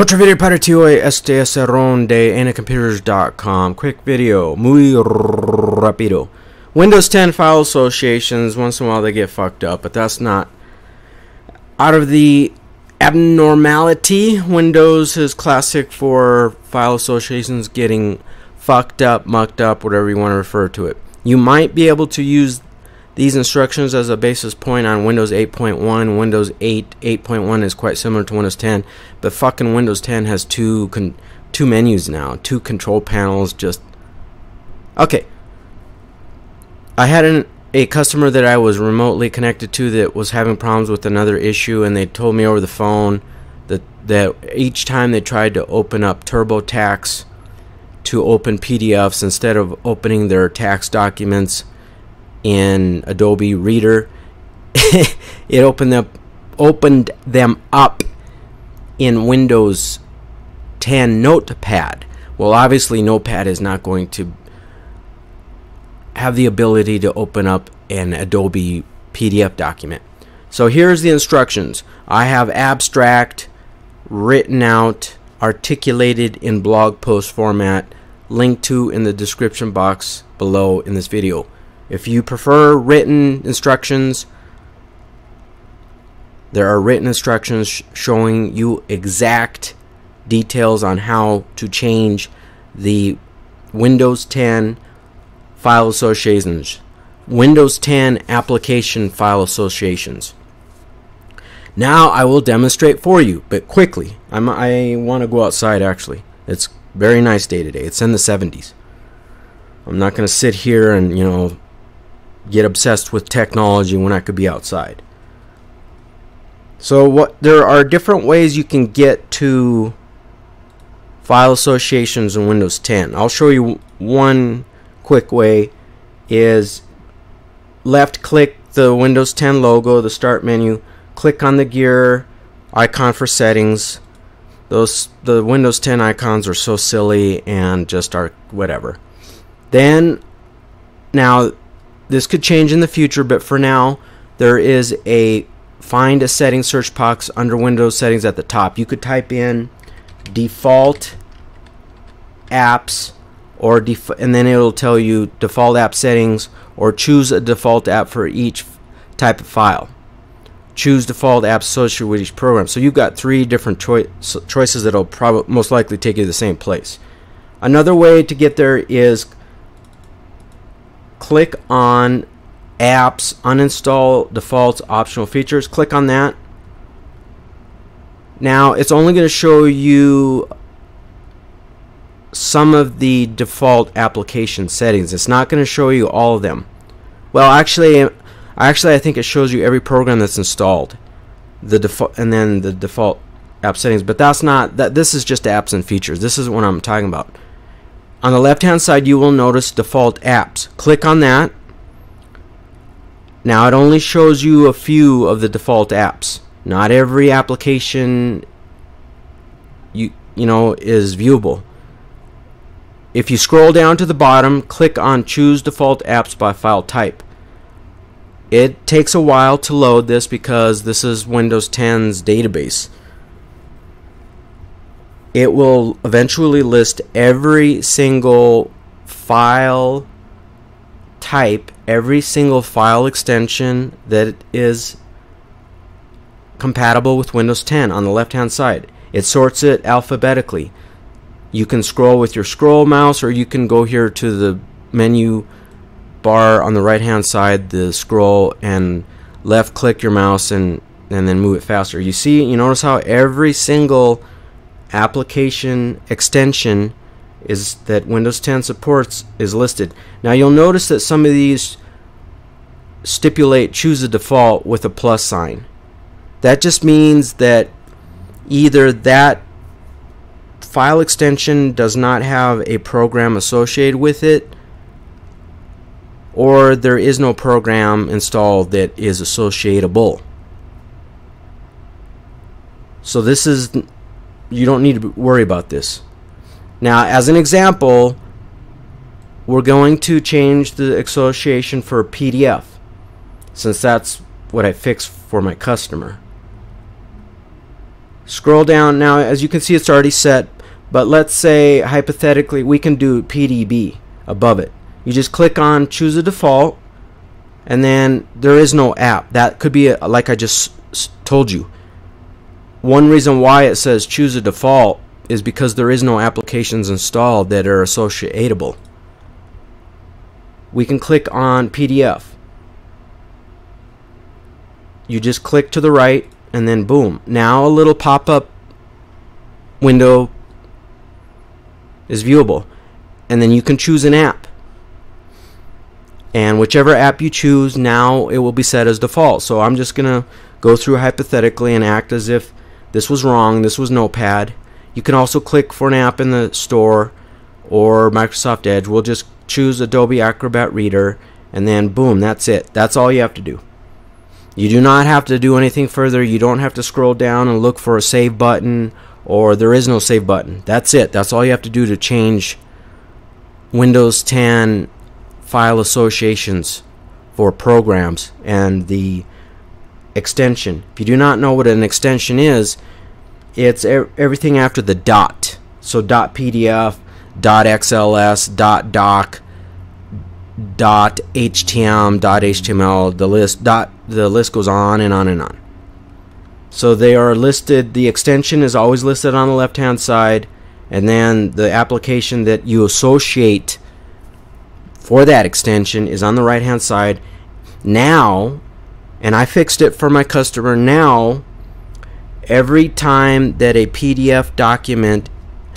Otro video para ti hoy este de anetcomputers.com. Quick video, muy rápido. Windows 10 file associations, once in a while they get fucked up, but that's not out of the abnormality. Windows is classic for file associations getting fucked up, mucked up, whatever you want to refer to it. You might be able to use these instructions as a basis point on Windows 8.1. Windows 8 8.1 is quite similar to Windows 10, but fucking Windows 10 has two two menus now, two control panels. Just okay. I had an, a customer that I was remotely connected to that was having problems with another issue, and they told me over the phone that that each time they tried to open up TurboTax to open PDFs instead of opening their tax documents in Adobe Reader. it opened up opened them up in Windows 10 Notepad. Well, obviously Notepad is not going to have the ability to open up an Adobe PDF document. So here's the instructions. I have abstract written out, articulated in blog post format, linked to in the description box below in this video. If you prefer written instructions, there are written instructions sh- showing you exact details on how to change the Windows 10 file associations, Windows 10 application file associations. Now I will demonstrate for you, but quickly. I'm, I want to go outside actually. It's very nice day today. It's in the 70s. I'm not going to sit here and, you know, get obsessed with technology when I could be outside. So what there are different ways you can get to file associations in Windows 10. I'll show you one quick way is left click the Windows 10 logo, the start menu, click on the gear icon for settings. Those the Windows 10 icons are so silly and just are whatever. Then now this could change in the future, but for now, there is a find a setting search box under Windows settings at the top. You could type in default apps or def- and then it'll tell you default app settings or choose a default app for each type of file. Choose default apps associated with each program. So you've got three different choi- choices that'll probably most likely take you to the same place. Another way to get there is click on apps, uninstall defaults, optional features. Click on that. Now it's only going to show you some of the default application settings. It's not going to show you all of them. Well, actually, actually, I think it shows you every program that's installed, the default, and then the default app settings. But that's not that. This is just apps and features. This is what I'm talking about. On the left hand side, you will notice default apps. Click on that. Now it only shows you a few of the default apps. Not every application you you know is viewable. If you scroll down to the bottom, click on choose default apps by file type. It takes a while to load this because this is Windows 10's database it will eventually list every single file type, every single file extension that is compatible with Windows 10 on the left hand side. It sorts it alphabetically. You can scroll with your scroll mouse or you can go here to the menu bar on the right hand side, the scroll, and left click your mouse and, and then move it faster. You see, you notice how every single application extension is that Windows 10 supports is listed. Now you'll notice that some of these stipulate choose a default with a plus sign. That just means that either that file extension does not have a program associated with it or there is no program installed that is associatable. So this is you don't need to worry about this. Now, as an example, we're going to change the association for PDF since that's what I fixed for my customer. scroll down now as you can see it's already set but let's say hypothetically we can do PDB above it you just click on choose a default and then there is no app that could be a, like I just told you one reason why it says choose a default is because there is no applications installed that are associatable. We can click on PDF you just click to the right and then boom now a little pop-up window is viewable. And then you can choose an app. And whichever app you choose now it will be set as default. So I'm just gonna go through hypothetically and act as if this was wrong this was notepad you can also click for an app in the store or Microsoft Edge we'll just choose Adobe Acrobat Reader and then boom that's it that's all you have to do you do not have to do anything further. You don't have to scroll down and look for a save button or there is no save button. That's it. That's all you have to do to change Windows 10 file associations for programs and the extension. If you do not know what an extension is, it's er everything after the dot. So dot .pdf, dot .xls, dot .doc, dot htm dot html the list dot the list goes on and on and on so they are listed the extension is always listed on the left hand side and then the application that you associate for that extension is on the right hand side now and I fixed it for my customer now every time that a PDF document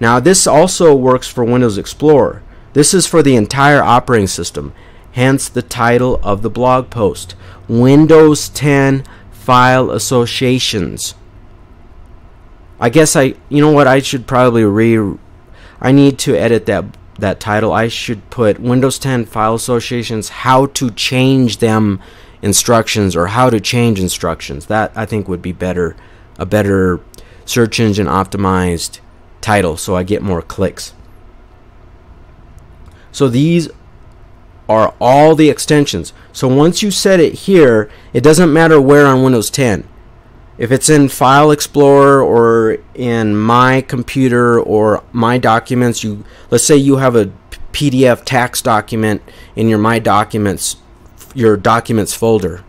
now this also works for Windows Explorer this is for the entire operating system, hence the title of the blog post Windows 10 File Associations. I guess I, you know what, I should probably re. I need to edit that that title. I should put Windows 10 File Associations, how to change them instructions or how to change instructions. That I think would be better, a better search engine optimized title so I get more clicks. So these are all the extensions. So once you set it here, it doesn't matter where on Windows 10. If it's in File Explorer or in My Computer or My Documents, you let's say you have a PDF tax document in your My Documents your documents folder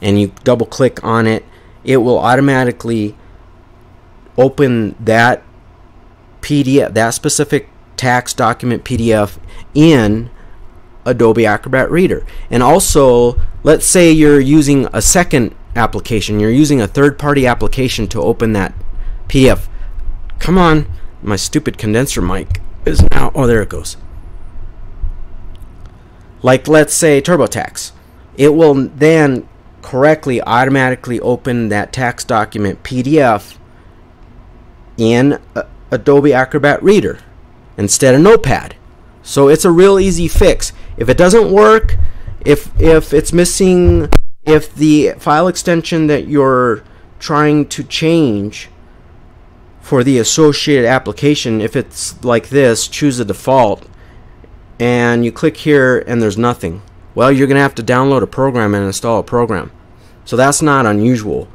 and you double click on it, it will automatically open that PDF, that specific tax document PDF in Adobe Acrobat Reader. And also, let's say you're using a second application, you're using a third party application to open that PDF. Come on, my stupid condenser mic is now. Oh, there it goes. Like, let's say TurboTax. It will then correctly automatically open that tax document PDF in Adobe Acrobat Reader instead of Notepad. So it's a real easy fix. If it doesn't work, if if it's missing, if the file extension that you're trying to change for the associated application, if it's like this, choose a default, and you click here and there's nothing. Well, you're going to have to download a program and install a program. So that's not unusual.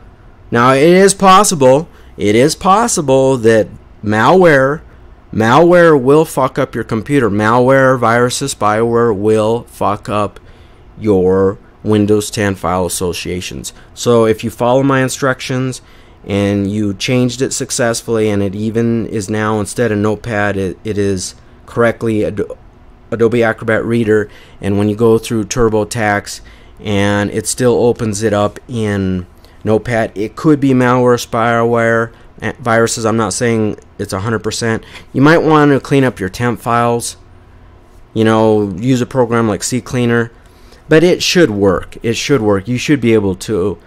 Now, it is possible, it is possible that malware Malware will fuck up your computer. Malware, viruses, spyware will fuck up your Windows 10 file associations. So if you follow my instructions and you changed it successfully and it even is now instead of Notepad, it, it is correctly Adobe Acrobat Reader. And when you go through TurboTax and it still opens it up in Notepad, it could be malware, spyware, eh, viruses. I'm not saying it's 100%. You might want to clean up your temp files. You know, use a program like CCleaner. But it should work. It should work. You should be able to.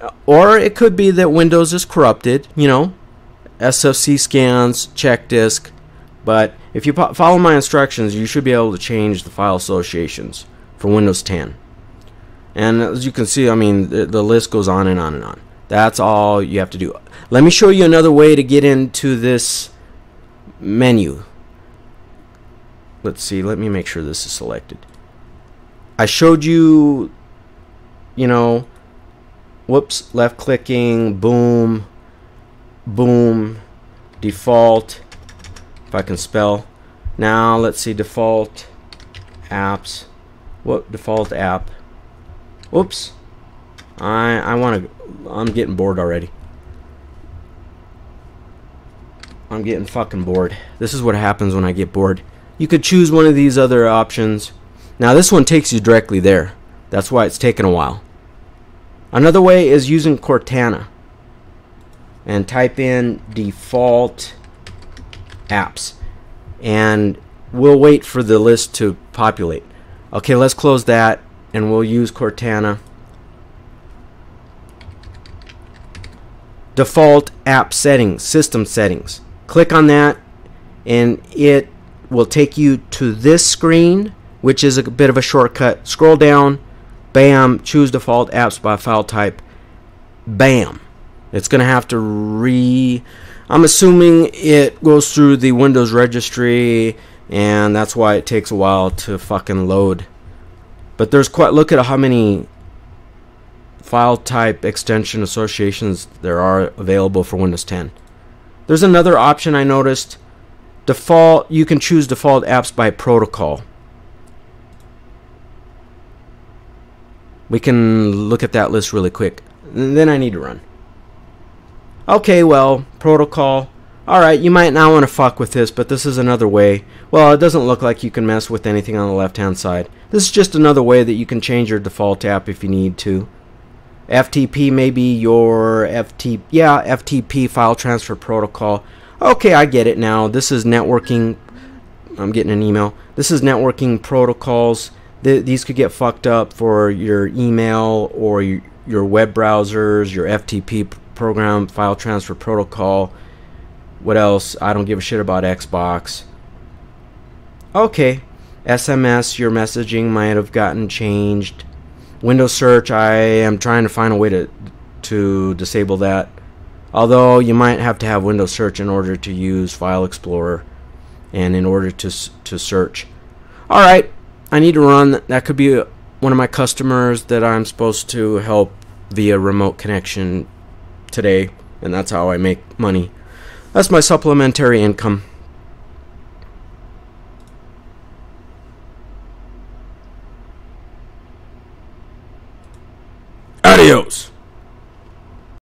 Uh, or it could be that Windows is corrupted, you know, SFC scans, check disk. But if you follow my instructions, you should be able to change the file associations for Windows 10. And as you can see, I mean, the, the list goes on and on and on. That's all you have to do. Let me show you another way to get into this menu. Let's see, let me make sure this is selected. I showed you, you know, whoops, left clicking, boom. boom default if I can spell. Now let's see default apps. What default app. Whoops. I I want to I'm getting bored already. I'm getting fucking bored. This is what happens when I get bored. You could choose one of these other options. Now this one takes you directly there. That's why it's taken a while. Another way is using Cortana. And type in default apps. And we'll wait for the list to populate. Okay let's close that and we'll use Cortana. Default app settings system settings. Click on that and it will take you to this screen which is a bit of a shortcut. Scroll down bam choose default apps by file type. Bam. It's gonna have to re I'm assuming it goes through the Windows registry and that's why it takes a while to fucking load. But there's quite look at how many file type extension associations there are available for Windows 10 there's another option I noticed. Default you can choose default apps by protocol. We can look at that list really quick. And then I need to run Okay, well, protocol. Alright, you might not want to fuck with this, but this is another way. Well, it doesn't look like you can mess with anything on the left-hand side. This is just another way that you can change your default app if you need to. FTP may be your FTP, yeah, FTP file transfer protocol. Okay, I get it now. This is networking. I'm getting an email. This is networking protocols. Th these could get fucked up for your email or your, your web browsers, your FTP program, file transfer protocol. What else? I don't give a shit about Xbox. Okay. SMS, your messaging might have gotten changed. Windows search, I am trying to find a way to to disable that. Although you might have to have Windows search in order to use File Explorer and in order to to search. All right, I need to run. That could be one of my customers that I'm supposed to help via remote connection today, and that's how I make money. That's my supplementary income. Adios.